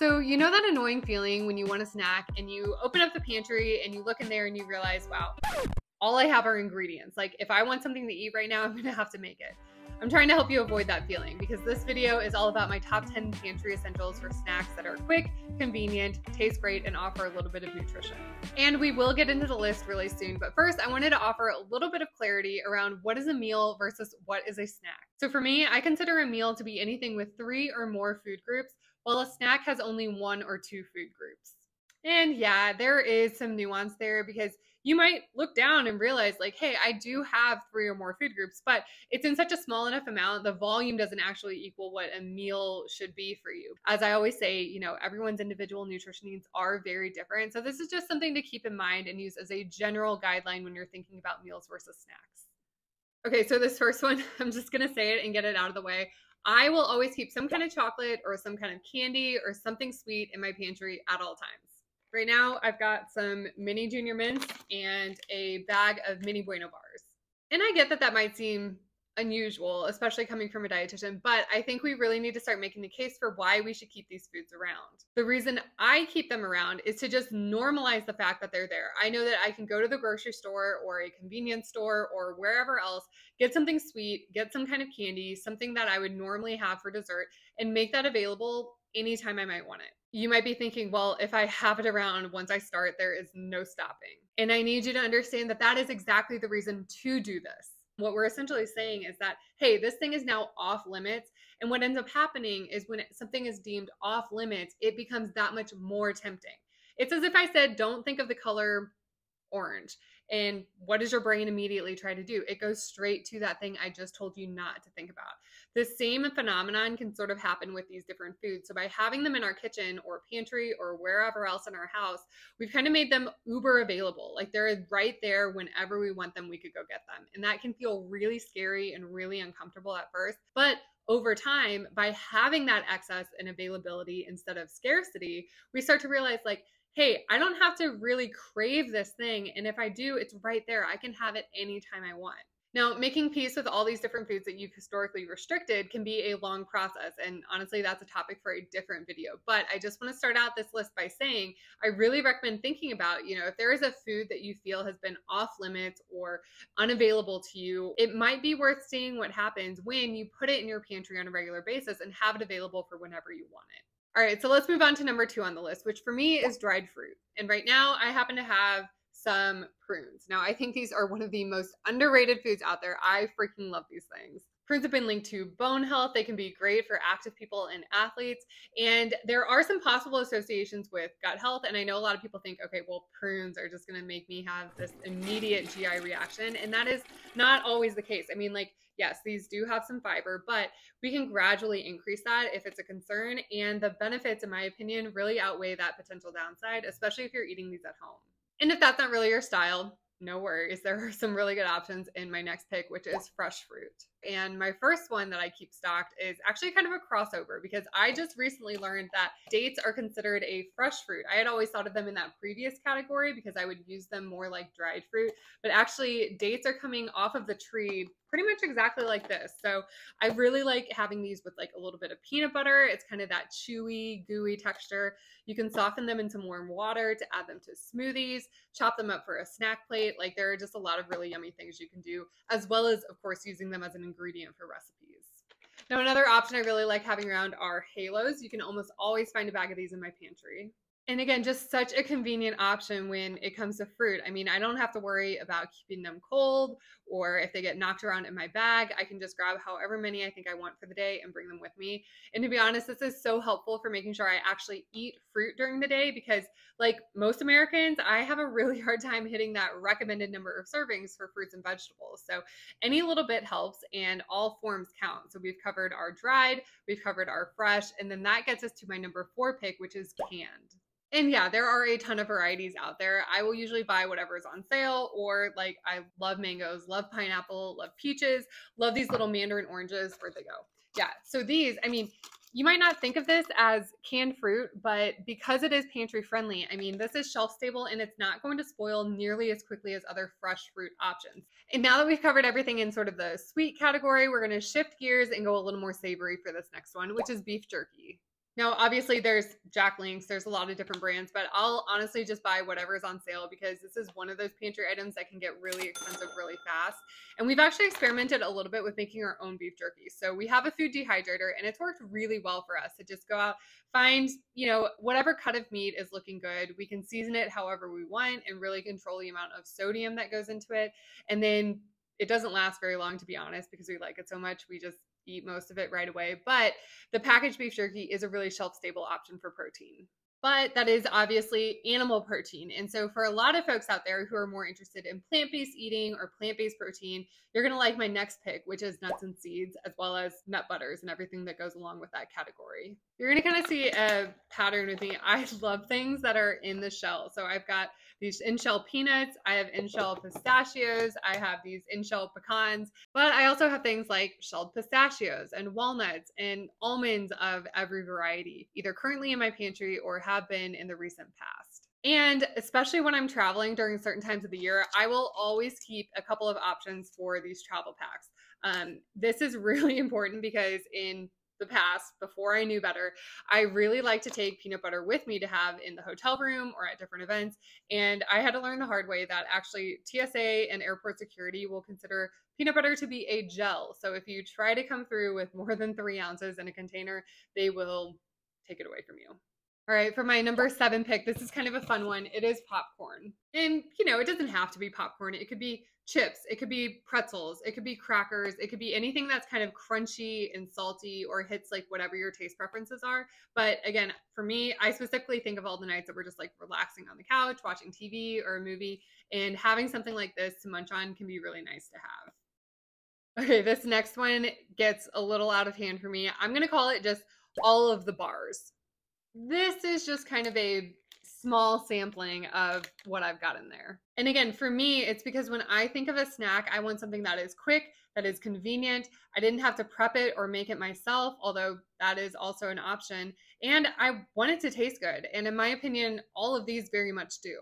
So, you know that annoying feeling when you want a snack and you open up the pantry and you look in there and you realize, wow, all I have are ingredients. Like, if I want something to eat right now, I'm gonna have to make it. I'm trying to help you avoid that feeling because this video is all about my top 10 pantry essentials for snacks that are quick, convenient, taste great, and offer a little bit of nutrition. And we will get into the list really soon, but first I wanted to offer a little bit of clarity around what is a meal versus what is a snack. So for me, I consider a meal to be anything with three or more food groups, while a snack has only one or two food groups. And yeah, there is some nuance there because you might look down and realize, like, hey, I do have three or more food groups, but it's in such a small enough amount, the volume doesn't actually equal what a meal should be for you. As I always say, you know, everyone's individual nutrition needs are very different. So this is just something to keep in mind and use as a general guideline when you're thinking about meals versus snacks. Okay, so this first one, I'm just gonna say it and get it out of the way. I will always keep some kind of chocolate or some kind of candy or something sweet in my pantry at all times. Right now, I've got some mini junior mints and a bag of mini bueno bars. And I get that that might seem unusual, especially coming from a dietitian, but I think we really need to start making the case for why we should keep these foods around. The reason I keep them around is to just normalize the fact that they're there. I know that I can go to the grocery store or a convenience store or wherever else, get something sweet, get some kind of candy, something that I would normally have for dessert, and make that available anytime I might want it you might be thinking, well, if I have it around once I start, there is no stopping. And I need you to understand that that is exactly the reason to do this. What we're essentially saying is that, hey, this thing is now off limits. And what ends up happening is when something is deemed off limits, it becomes that much more tempting. It's as if I said, don't think of the color orange. And what does your brain immediately try to do? It goes straight to that thing I just told you not to think about. The same phenomenon can sort of happen with these different foods. So by having them in our kitchen or pantry or wherever else in our house, we've kind of made them uber available. Like they're right there whenever we want them, we could go get them. And that can feel really scary and really uncomfortable at first. But over time, by having that access and availability instead of scarcity, we start to realize like, hey, I don't have to really crave this thing. And if I do, it's right there. I can have it anytime I want. Now, making peace with all these different foods that you've historically restricted can be a long process. And honestly, that's a topic for a different video. But I just want to start out this list by saying I really recommend thinking about, you know, if there is a food that you feel has been off limits or unavailable to you, it might be worth seeing what happens when you put it in your pantry on a regular basis and have it available for whenever you want it. All right, so let's move on to number two on the list, which for me is dried fruit. And right now I happen to have some prunes. Now, I think these are one of the most underrated foods out there. I freaking love these things. Prunes have been linked to bone health. They can be great for active people and athletes. And there are some possible associations with gut health. And I know a lot of people think, okay, well, prunes are just going to make me have this immediate GI reaction. And that is not always the case. I mean, like, yes, these do have some fiber, but we can gradually increase that if it's a concern. And the benefits, in my opinion, really outweigh that potential downside, especially if you're eating these at home. And if that's not really your style, no worries. There are some really good options in my next pick, which is fresh fruit. And my first one that I keep stocked is actually kind of a crossover because I just recently learned that dates are considered a fresh fruit. I had always thought of them in that previous category because I would use them more like dried fruit, but actually, dates are coming off of the tree pretty much exactly like this. So I really like having these with like a little bit of peanut butter. It's kind of that chewy, gooey texture. You can soften them in some warm water to add them to smoothies, chop them up for a snack plate. Like there are just a lot of really yummy things you can do, as well as, of course, using them as an ingredient for recipes. Now, another option I really like having around are halos. You can almost always find a bag of these in my pantry. And again, just such a convenient option when it comes to fruit. I mean, I don't have to worry about keeping them cold or if they get knocked around in my bag, I can just grab however many I think I want for the day and bring them with me. And to be honest, this is so helpful for making sure I actually eat fruit during the day because, like most Americans, I have a really hard time hitting that recommended number of servings for fruits and vegetables. So any little bit helps and all forms count. So we've covered our dried, we've covered our fresh, and then that gets us to my number four pick, which is canned. And yeah, there are a ton of varieties out there. I will usually buy whatever is on sale, or like I love mangoes, love pineapple, love peaches, love these little mandarin oranges. Where'd they go? Yeah, so these, I mean, you might not think of this as canned fruit, but because it is pantry friendly, I mean, this is shelf stable and it's not going to spoil nearly as quickly as other fresh fruit options. And now that we've covered everything in sort of the sweet category, we're going to shift gears and go a little more savory for this next one, which is beef jerky. Now, obviously, there's Jack Links, there's a lot of different brands, but I'll honestly just buy whatever's on sale because this is one of those pantry items that can get really expensive really fast. And we've actually experimented a little bit with making our own beef jerky. So we have a food dehydrator and it's worked really well for us to just go out, find, you know, whatever cut of meat is looking good. We can season it however we want and really control the amount of sodium that goes into it. And then it doesn't last very long, to be honest, because we like it so much. We just eat most of it right away. But the packaged beef jerky is a really shelf stable option for protein. But that is obviously animal protein. And so, for a lot of folks out there who are more interested in plant based eating or plant based protein, you're going to like my next pick, which is nuts and seeds, as well as nut butters and everything that goes along with that category. You're going to kind of see a pattern with me. I love things that are in the shell. So, I've got these in shell peanuts, I have in shell pistachios, I have these in shell pecans, but I also have things like shelled pistachios and walnuts and almonds of every variety, either currently in my pantry or have been in the recent past. And especially when I'm traveling during certain times of the year, I will always keep a couple of options for these travel packs. Um, this is really important because in the past before I knew better, I really like to take peanut butter with me to have in the hotel room or at different events. And I had to learn the hard way that actually TSA and airport security will consider peanut butter to be a gel. So if you try to come through with more than three ounces in a container, they will take it away from you. All right, for my number seven pick, this is kind of a fun one. It is popcorn. And, you know, it doesn't have to be popcorn. It could be chips, it could be pretzels, it could be crackers, it could be anything that's kind of crunchy and salty or hits like whatever your taste preferences are. But again, for me, I specifically think of all the nights that we're just like relaxing on the couch, watching TV or a movie, and having something like this to munch on can be really nice to have. Okay, this next one gets a little out of hand for me. I'm going to call it just all of the bars. This is just kind of a small sampling of what I've got in there. And again, for me, it's because when I think of a snack, I want something that is quick, that is convenient. I didn't have to prep it or make it myself, although that is also an option. And I want it to taste good. And in my opinion, all of these very much do.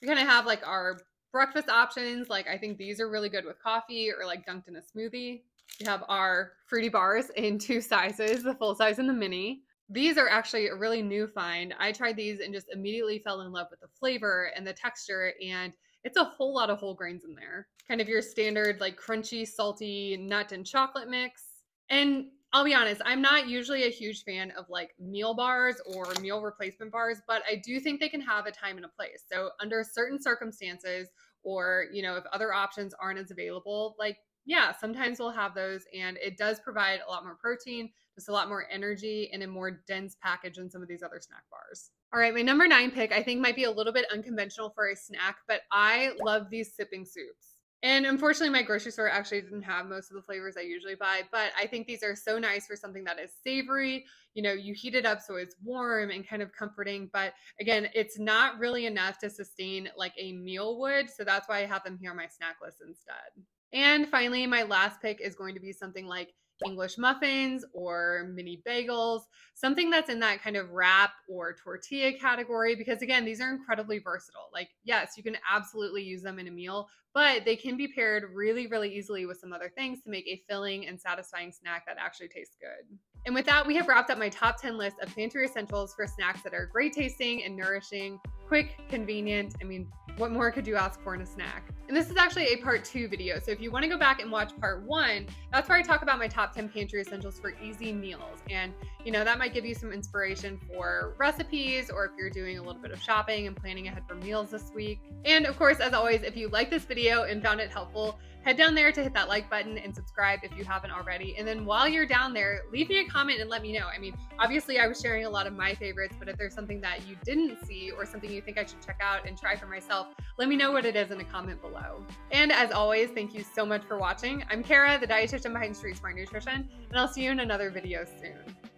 We kind of have like our breakfast options. Like I think these are really good with coffee or like dunked in a smoothie. We have our fruity bars in two sizes, the full size and the mini. These are actually a really new find. I tried these and just immediately fell in love with the flavor and the texture, and it's a whole lot of whole grains in there. Kind of your standard, like crunchy, salty nut and chocolate mix. And I'll be honest, I'm not usually a huge fan of like meal bars or meal replacement bars, but I do think they can have a time and a place. So, under certain circumstances, or you know, if other options aren't as available, like yeah, sometimes we'll have those, and it does provide a lot more protein, just a lot more energy, and a more dense package than some of these other snack bars. All right, my number nine pick I think might be a little bit unconventional for a snack, but I love these sipping soups. And unfortunately, my grocery store actually didn't have most of the flavors I usually buy, but I think these are so nice for something that is savory. You know, you heat it up so it's warm and kind of comforting, but again, it's not really enough to sustain like a meal would. So that's why I have them here on my snack list instead. And finally, my last pick is going to be something like English muffins or mini bagels, something that's in that kind of wrap or tortilla category, because again, these are incredibly versatile. Like, yes, you can absolutely use them in a meal, but they can be paired really, really easily with some other things to make a filling and satisfying snack that actually tastes good. And with that, we have wrapped up my top 10 list of pantry essentials for snacks that are great tasting and nourishing, quick, convenient. I mean, what more could you ask for in a snack? And this is actually a part two video. So if you want to go back and watch part one, that's where I talk about my top 10 pantry essentials for easy meals. And, you know, that might give you some inspiration for recipes or if you're doing a little bit of shopping and planning ahead for meals this week. And of course, as always, if you like this video and found it helpful, head down there to hit that like button and subscribe if you haven't already. And then while you're down there, leave me a comment and let me know. I mean, obviously, I was sharing a lot of my favorites, but if there's something that you didn't see or something you think I should check out and try for myself, let me know what it is in a comment below. And as always, thank you so much for watching. I'm Cara, the dietitian behind Street Smart Nutrition, and I'll see you in another video soon.